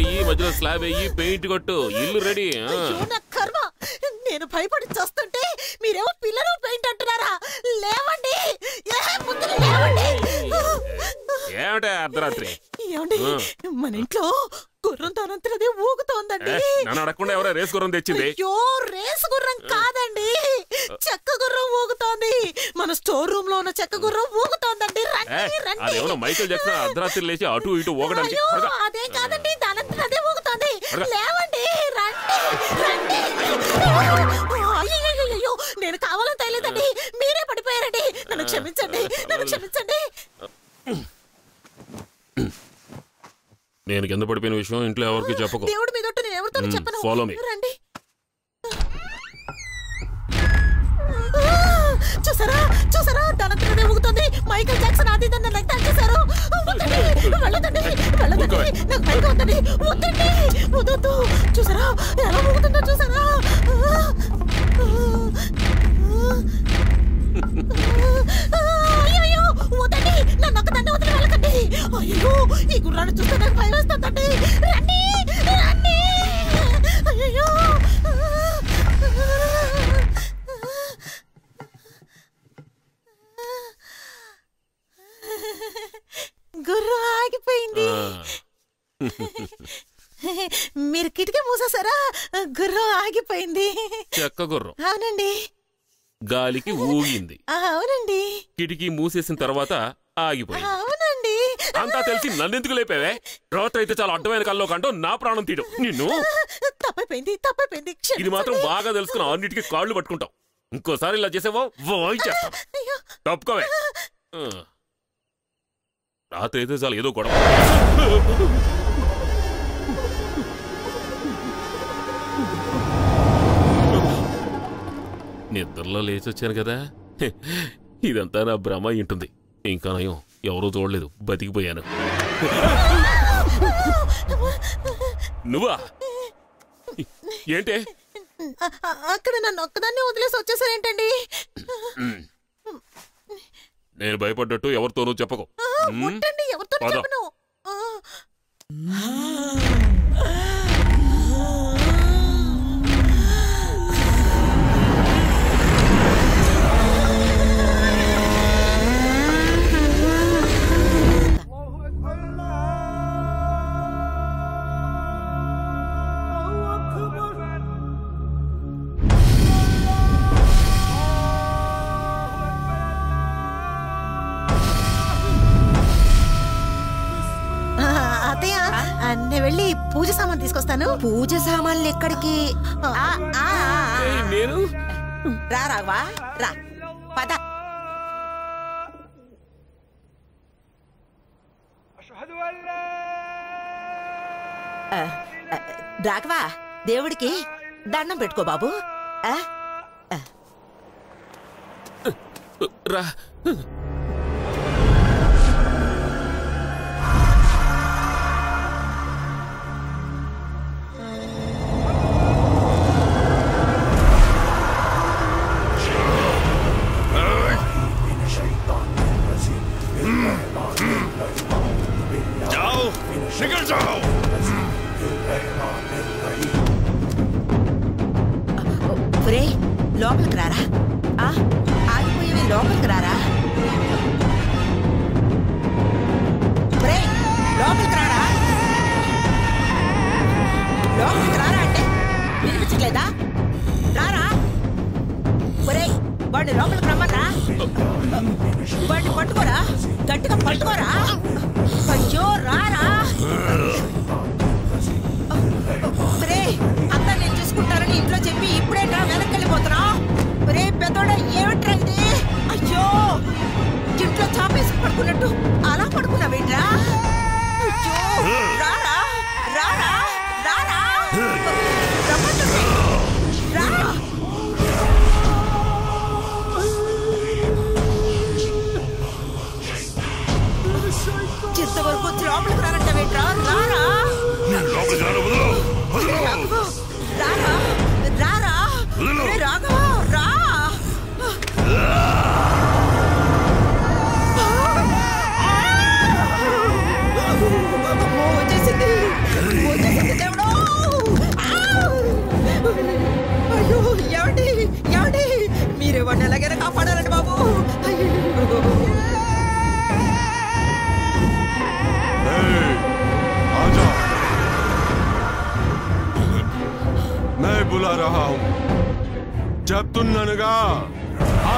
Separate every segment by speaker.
Speaker 1: అయ్యి మధ్యలో స్లాబ్ అయ్యి పెయింట్ కొట్టు ఇల్లు రెడీ
Speaker 2: కర్మ. నేను భయపడి చస్తుంటే మీరేమో పిల్లలు పెయింట్ అంటున్నారా? లేవండి. లేవండి.
Speaker 1: ఏమిటే అర్ధరాత్రి?
Speaker 2: ఏమండి. మన ఇంట్లో గుర్రం తనంతరదే ఊగుతోందండి.
Speaker 1: ఏ, నన్ను అడగకుండా ఎవరో రేస్ గుర్రం తెచ్చింది?
Speaker 2: అయ్యో రేసు గుర్రం కాదండి. చెక్క గుర్రం ఊగుతోంది. మన స్టోర్ రూమ్లో ఉన్న చెక్క గుర్రం ఊగుతోందండి. రండి రండి.
Speaker 1: అదేమో మైకేల్ జాక్సన్ అర్ధరాత్రి లేచి అటు ఇటు ఊగడానికి త్వరగా.
Speaker 2: అదేం కాదండి దానంతట అదే ఊగుతోంది
Speaker 1: అడగ.
Speaker 2: లేవండి రండి అయ్యో నేను కావాలని తేలేదండి. మీరే పడిపోయారండి. నన్ను క్షమించండి నన్ను క్షమించండి.
Speaker 1: నేను కింద పడిపోయిన విషయం ఇంట్లో ఎవరికి చెప్పకు.
Speaker 2: దేవుడి మీద ఎవరితో
Speaker 1: మ్,
Speaker 2: చెప్పను.
Speaker 1: follow me.
Speaker 2: రండి. దానంతటదే ఊగుతుంది. మైకేల్ జాక్సన్ అది దాన్ని లెక్క చేశారు. వెళ్ళదండి. నాకు ఉందండి. వద్దండి చూసారా? ఎలా ఊగుతుందో చూసారా? అయ్యో వద్దండి. నన్ను ఒక్కదాన్ని వదిలి వెళ్ళకండి. అయ్యో ఈ గుర్రాన్ని చూస్తే నాకు భయం వేస్తుందండి. రండి రండి. అయ్యో గుర్రం ఆగిపోయింది. మీరు కిటికీ మూసేసారా గుర్రం ఆగిపోయింది.
Speaker 1: చెక్క గుర్రం.
Speaker 2: అవునండి.
Speaker 1: గాలికి ఊగింది.
Speaker 2: అవునండి.
Speaker 1: కిటికీ మూసేసిన తర్వాత ఆగిపోయింది.
Speaker 2: అవునండి.
Speaker 1: అంతా తెలిసి నన్నెందుకు లేపావే? రాత్రి అయితే చాలా అడ్డమైన కల్లో కంటూ నా ప్రాణం తీయడం. నిన్ను?
Speaker 2: తప్పైపోయింది తప్పైపోయింది.
Speaker 1: ఇది మాత్రం. బాగా తెలుసుకుని అన్నిటికీ కాళ్ళు పట్టుకుంటావు. ఇంకోసారి ఇలా చేసావో వాయి
Speaker 2: అయ్యో.
Speaker 1: తప్పుకోవే. రాత్రి అయితే చాలు ఏదో గొడవ. నిద్రలో లేచి వచ్చాను కదా. ఇదంతా నా భ్రమ ఉంటుంది. ఇంకా నయం ఎవరూ చూడలేదు బతికిపోయాను. నువ్వా? ఏంటే?
Speaker 2: అక్కడ నన్ను ఒక్కదాన్ని వదిలేసి వచ్చేసారేంటండి?
Speaker 1: నేను భయపడ్డట్టు ఎవరితోనూ చెప్పకు?
Speaker 2: ముట్టండి ఎవరితో. చెప్పను. నేను వెళ్ళి పూజ సామాన్ తీసుకొస్తాను.
Speaker 3: పూజ సామాన్లు ఎక్కడికి? ఆ, ఆ, ఆ, ఆ.
Speaker 1: ఏయ్, నేను?
Speaker 3: రా రావా రా. పద. రాఘవా దేవుడికి దండం పెట్టుకో బాబు. ఆ?
Speaker 1: రా.
Speaker 4: వాడిని పట్టుకోరా. గట్టిగా
Speaker 3: పట్టుకోరా. అయ్యో రారా.
Speaker 5: రే అంత నేను చూసుకుంటారని
Speaker 4: ఇంట్లో
Speaker 5: చెప్పి ఇప్పుడే నా వెనక్కి వెళ్ళిపోతున్నా. రే పెద్దోడ ఏమిట్రా అయ్యో ఇంట్లో చాపేసి పడుకున్నట్టు.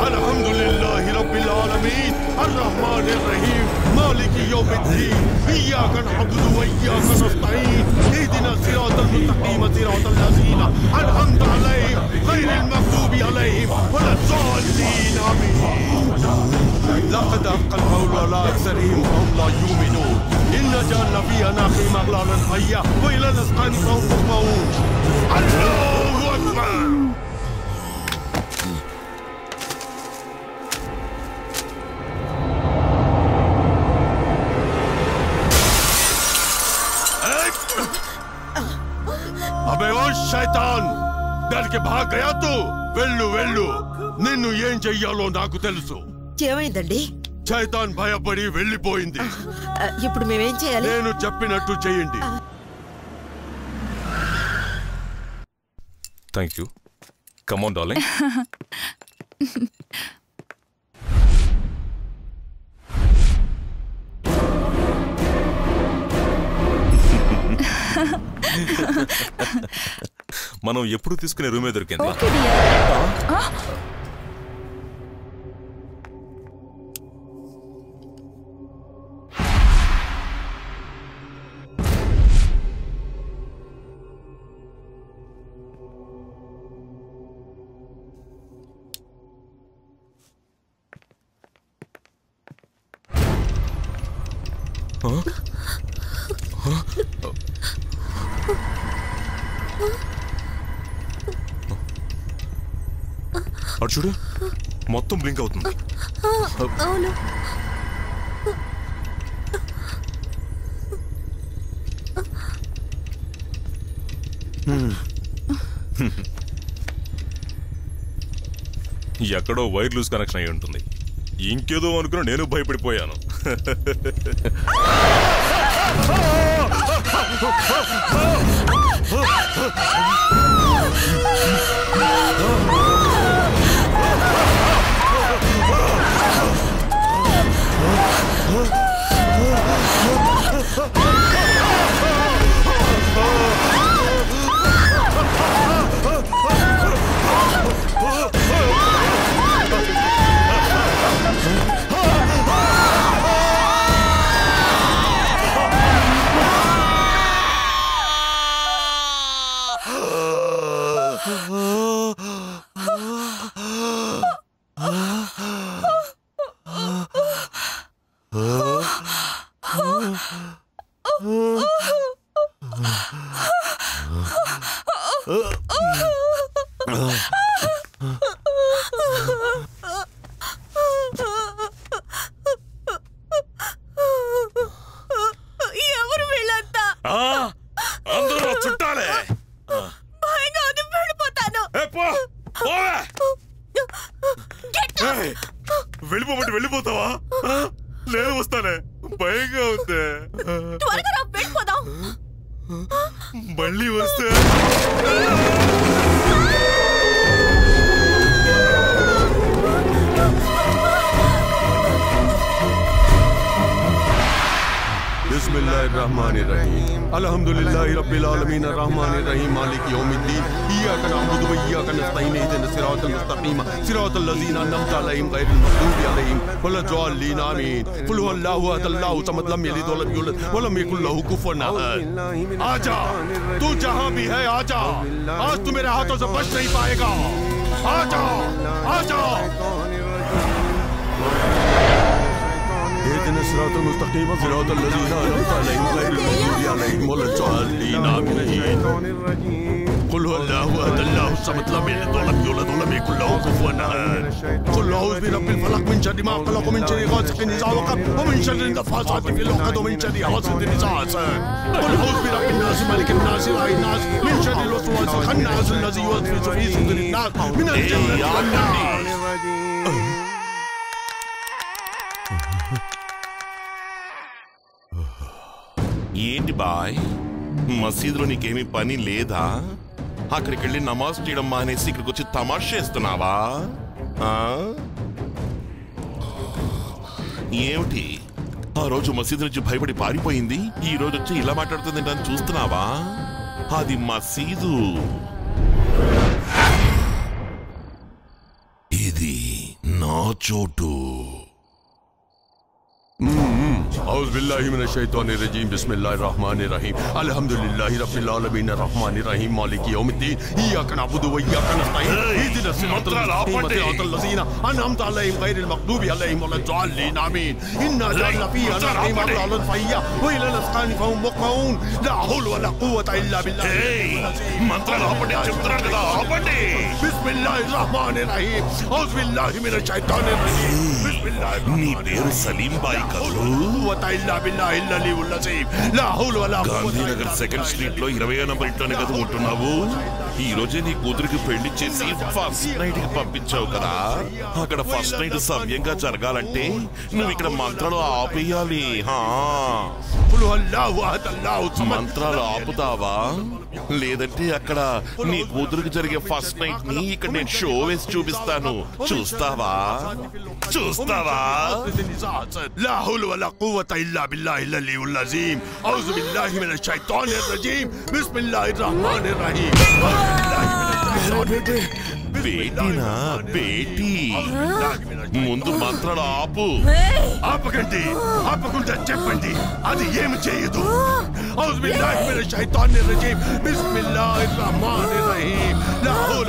Speaker 5: الحمد لله رب العالمين. الرحمن الرحيم. مالك يوم الدين. إياك نعبد وإياك نستعين. اهدنا صراط المستقيم صراط الذين أنعمت عليهم. غير المغضوب عليهم ولا الضالين. آمين. لقد أبقى القول على أكثرهم. وهم لا يؤمنون. إنا جعلنا في أناقهم أغلالا حية. وإلى الأسقان مطمئون الله أكبر. దానికి భాగ్ గయా తూ వెళ్ళు వెళ్ళు. నిన్ను ఏం చెయ్యాలో నాకు తెలుసు.
Speaker 2: ఏమైందండి?
Speaker 5: శైతాన్ భయపడి వెళ్ళిపోయింది.
Speaker 2: ఇప్పుడు మేమేం చేయాలి?
Speaker 5: నేను చెప్పినట్టు చేయండి.
Speaker 4: థ్యాంక్ యూ కమాన్ డార్లింగ్ మనం ఎప్పుడు తీసుకునే రూమే దొరికింది. చూడు. మొత్తం బ్లింక్ అవుతుంది.
Speaker 3: అవును.
Speaker 4: ఎక్కడో వైర్ లూజ్ కనెక్షన్ అయి ఉంటుంది. ఇంకేదో అనుకుని నేను భయపడిపోయాను. Ah!
Speaker 2: Oh! ఉంది త్వరగా రా, వెళ్ళిపోదాం.
Speaker 4: మళ్ళీ వస్తే.
Speaker 5: बिस्मिल्लाहिर्रहमानिर्रहीम अल्हम्दुलिल्लाहि रब्बिल आलमीन अर्रहमानिर रहीम मालिक यौमिद्दीन इय्याक नअबुदु व इय्याक नस्तईन इहदिना सिरातल मुस्तकीम सिरातल लजीना अनअमत अलैहिम गैरिल मगदूबि अलैहिम वलद्दाल्लीन आमीन कुल हुवल्लाहु अहद अल्लाहु समद लम यलिद वलम यूलद वलम यकुल लहू कुफुवन अहद आजा तू जहाँ भी है आजा आज तू मेरे हाथों से बच नहीं पाएगा आजा आजा اهدنا الصراط المستقيم صراط الذين أنعمت عليهم غير المغضوب عليهم ولا الضالين آمين. قل هو الله أحد الله الصمد لم يلد ولم يولد ولم يكن له كفوا أحد. قل أعوذ برب الفلق من شر ما خلق ومن شر غاسق إذا وقب ومن شر النفاثات في العقد ومن شر حاسد إذا حسد قل أعوذ برب الناس ملك الناس اله الناس من شر الوسواس الخناس الذي يوسوس في صدور الناس من الجنة والناس
Speaker 4: ఏంటి బాయ్? మసీదులో నీకేమీ పని లేదా? అక్కడికి వెళ్ళి నమాజ్ చేయడం మానేసి ఇక్కడికి వచ్చి తమాష చేస్తున్నావా? ఆ? ఏమిటి? ఆ రోజు మసీదు నుంచి భయపడి పారిపోయింది. ఈ రోజు వచ్చి ఇలా మాట్లాడుతుంది నన్ను చూస్తున్నావా? అది మసీదు. ఇది నా చోటు.
Speaker 5: أعوذ بالله من الشيطان الرجيم بسم الله الرحمن الرحيم الحمد لله رب العالمين الرحمن الرحيم مالك يوم الدين إياك نعبد وإياك نستعين اهدنا الصراط المستقيم صراط الذين أنعمت عليهم غير المغضوب عليهم ولا الضالين آمين إنا جعلنا فيها نعيم على الفيا وإلى الأسقان فهم مقمعون لا حول ولا قوة إلا بالله
Speaker 4: ఏయ్, మంత్రాలు ఆపండి అని చెప్తున్నాను కదా ఆపండి
Speaker 5: بسم الله الرحمن الرحيم أعوذ بالله من الشيطان الرجيم بسم الله
Speaker 4: నీ
Speaker 5: الرحمن
Speaker 4: పేరు సలీం బాయ్ కదూ
Speaker 5: ఇల్లా ఇల్లా బిల్లా ఇల్లలి ఉల్లసీం లా
Speaker 4: గాంధీనగర్ సెకండ్ స్ట్రీట్లో ఇరవై నంబర్ ఇంట్లోనే కదా ఉంటున్నావు ఈ రోజే నీ కూతురికి పెళ్ళి చేసి ఫస్ట్ నైట్కి పంపించావు కదా. అక్కడ ఫస్ట్ నైట్ సవ్యంగా జరగాలంటే నువ్వు ఇక్కడ మంత్రాలు ఆపేయాలి మంత్రాలు ఆపుతావా? లేదంటే అక్కడ నీ కూతురుకి జరిగే ఫస్ట్ నైట్ని ఇక్కడ నేను షో వేసి చూపిస్తాను. చూస్తావా? చూస్తావా? బేటీనా ముందు మంత్రాలు ఆపు.
Speaker 5: ఆపకండి. ఆపకుండా చెప్పండి. అది ఏమి చేయదు. అవుబిల్లాహి మినష్ షైతానిర్ రజీమ్. బిస్మిల్లాహిర్ రహమానిర్
Speaker 4: రహీమ్. లా హౌల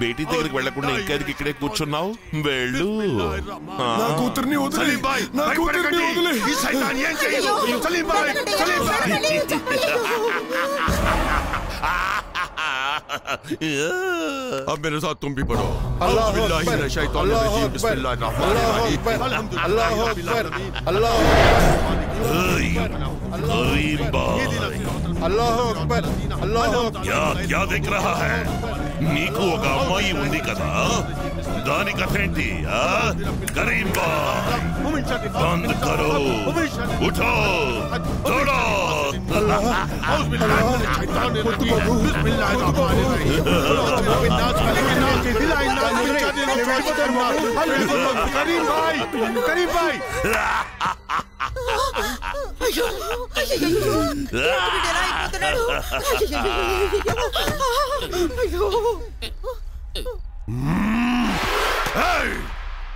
Speaker 5: బేటీ
Speaker 4: దగ్గరికి వెళ్లకుండా ఇంకెదికి ఇక్కడే కూర్చున్నావు వెళ్ళు ఆ.
Speaker 5: నా కూతుర్ని వదిలే
Speaker 2: సలీం భాయ్,
Speaker 5: నా కూతుర్ని
Speaker 2: భయపడకండి.
Speaker 5: వదిలే
Speaker 2: ఈ సైతాన్ ఏం చేయదు సలీం భాయ్ సలీం భాయ్
Speaker 5: अब मेरे साथ तुम भी पढ़ो अल्लाह बिल्लाहि मिनश शैतानिर रजीम बिस्मिल्लाहिर
Speaker 4: నీకు ఒక అమ్మాయి ఉంది కదా దాని కథ ఏంటి గరీబ్ బంద్ కరో ఉఠో
Speaker 2: దౌడో కరీం భాయ్ కరీం
Speaker 5: భాయ్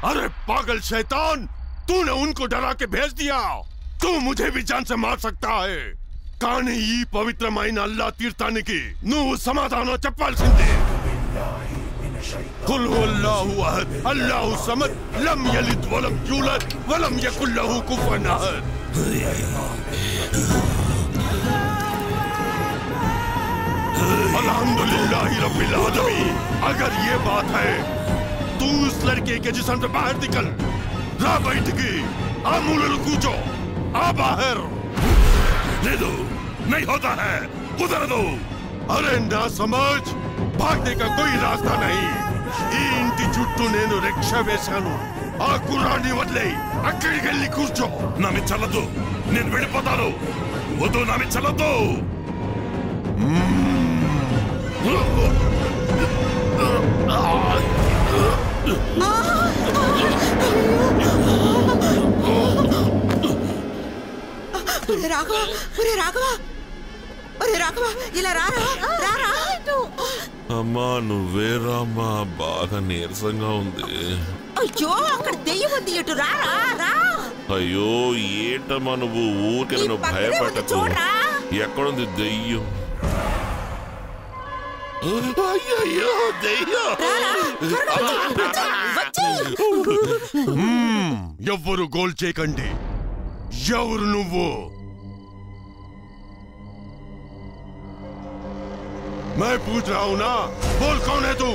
Speaker 5: अरे पागल शैतान! तूने उनको डरा के भेज दिया! तू मुझे भी जान से मार सकता है! कहानी पवित्र माइन अल्लाह तीर्थानी की। नू समाधान चप्पल सिंधी। कुल अहद अल्लाह समद लम यलिद वलम यूलद वलम यकुल लहू कुफन अहद अल्हम्दुलिल्लाह रब्बिल आलमीन अगर ये बात है तू उस लड़के के जिसम से बाहर निकल ला बैठगी आमूल कूचो आ बाहर
Speaker 4: ले दो नहीं होता है उधर
Speaker 5: दो अरे ना समझ భాగ్య కోయి రాస్తా నహీ ఈ ఇంటి చుట్టూ నేను రిక్ష వేశాను. ఆ కుర్రాన్ని వదిలే. అక్కడికి వెళ్ళి కూర్చో.
Speaker 4: నా చల్లదు. నేను వెళ్ళిపోతాను. వద్దు నా చల్లదు.
Speaker 2: రాఘవ ఒరే రాఘవ. ఒరే రాఘవ ఇలా రారా? రారా?
Speaker 4: అమ్మా నువ్వే రామ్మా. బాగా నీరసంగా ఉంది.
Speaker 2: అయ్యో అక్కడ దెయ్యం ఉంది. ఇటు రారా రా
Speaker 4: అయ్యో ఏంటమ్మా నువ్వు? ఊరికే నన్ను భయపెట్టకు.
Speaker 3: చూడరా.
Speaker 4: ఎక్కడుంది దెయ్యం? అయ్యయ్యో దెయ్యం!
Speaker 5: ఎవ్వరు గోల్ చేయకండి. ఎవరు నువ్వు? मैं पूछ रहा हूँ ना बोल कौन है तू?